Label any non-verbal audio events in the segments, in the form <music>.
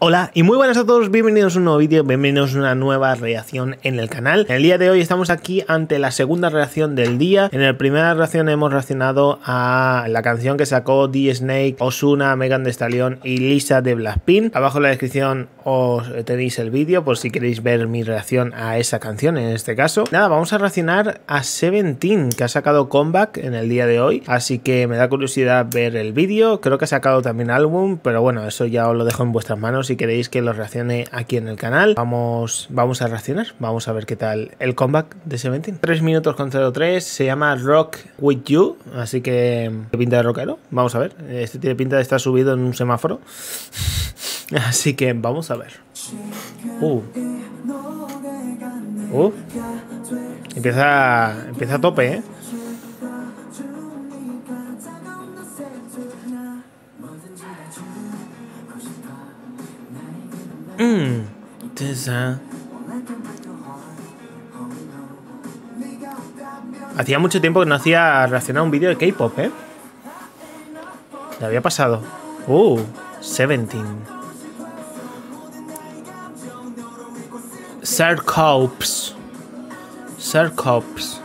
Hola y muy buenas a todos, bienvenidos a un nuevo vídeo, bienvenidos a una nueva reacción en el canal. En el día de hoy estamos aquí ante la segunda reacción del día. En la primera reacción hemos reaccionado a la canción que sacó D Snake, Osuna, Megan de Stallion y Lisa de Blackpink. Abajo en la descripción os tenéis el vídeo por si queréis ver mi reacción a esa canción en este caso. Nada, vamos a reaccionar a Seventeen que ha sacado Comeback en el día de hoy, así que me da curiosidad ver el vídeo. Creo que ha sacado también álbum, pero bueno, eso ya os lo dejo en vuestras manos si queréis que lo reaccione aquí en el canal. Vamos, vamos a reaccionar, vamos a ver qué tal el comeback de Seventeen. 3 minutos con 03, se llama Rock With You, así que pinta de rockero. Vamos a ver, este tiene pinta de estar subido en un semáforo. <laughs> Así que vamos a ver. Uh. Uh. Empieza, empieza a tope, ¿eh? Mm. Hacía mucho tiempo que no hacía reaccionar un vídeo de K-pop, ¿eh? Le había pasado. Uh, Seventeen. Sarcops. Sarcops.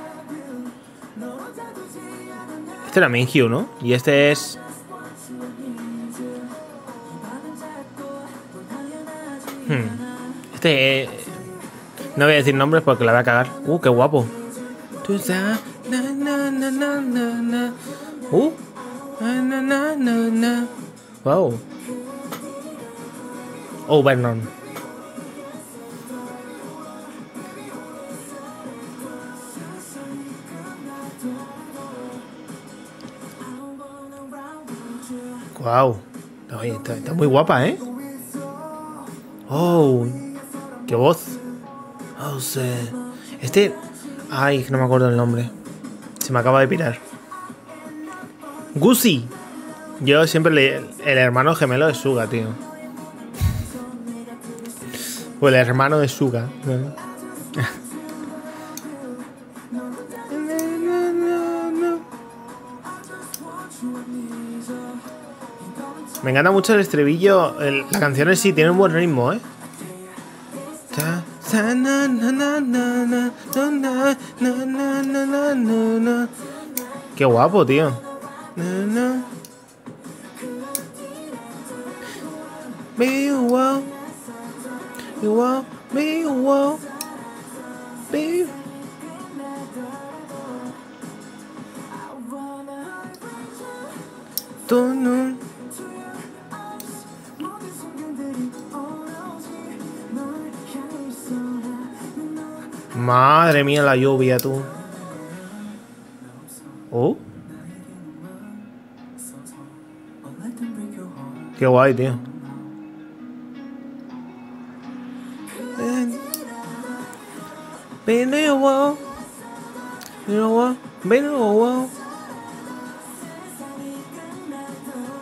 Este era Minhyu, ¿no? Y este es Hmm. Este. no voy a decir nombres porque la voy a cagar. Uh, qué guapo. Uh. Wow. Oh, Vernon. Wow. está, está muy guapa, ¿eh? Oh, qué voz. Oh, sé. Este. Ay, no me acuerdo el nombre. Se me acaba de pirar. Gusi. Yo siempre le. El hermano gemelo de Suga, tío. O el hermano de Suga. <laughs> Me encanta mucho el estribillo. la canción en sí tiene un buen ritmo, ¿eh? Qué guapo, tío. Madre mía la lluvia, tú. Oh. Qué guay, tío.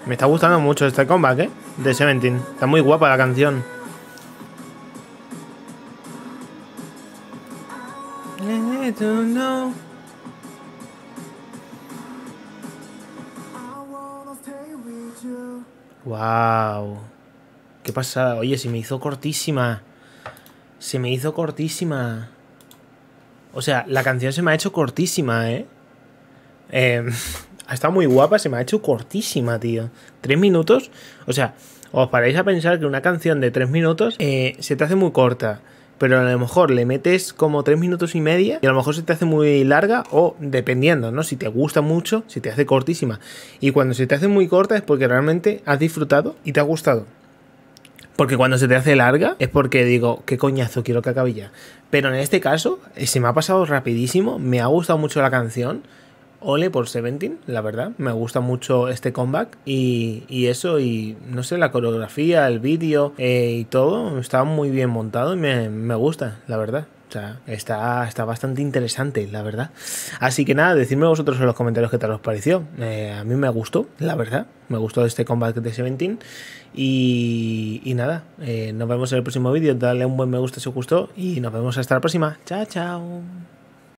Me está gustando mucho este comeback, ¿eh? De Seventeen. Está muy guapa la canción. Wow. ¿Qué pasa? Oye, se me hizo cortísima. Se me hizo cortísima. O sea, la canción se me ha hecho cortísima, ¿eh? eh <laughs> ha estado muy guapa, se me ha hecho cortísima, tío. Tres minutos. O sea, os paráis a pensar que una canción de tres minutos eh, se te hace muy corta pero a lo mejor le metes como tres minutos y media y a lo mejor se te hace muy larga o dependiendo, ¿no? Si te gusta mucho, si te hace cortísima. Y cuando se te hace muy corta es porque realmente has disfrutado y te ha gustado. Porque cuando se te hace larga es porque digo, qué coñazo, quiero que acabe ya. Pero en este caso, eh, se me ha pasado rapidísimo, me ha gustado mucho la canción ole por Seventeen, la verdad. Me gusta mucho este comeback y, eso, y no sé, la coreografía, el vídeo eh, y todo está muy bien montado y me, gusta, la verdad. O sea, está, está bastante interesante, la verdad. Así que nada, decidme vosotros en los comentarios qué tal os pareció. Eh, a mí me gustó, la verdad. Me gustó este comeback de Seventeen. Y, y nada, eh, nos vemos en el próximo vídeo. Dale un buen me gusta si os gustó. Y nos vemos hasta la próxima. Chao, chao.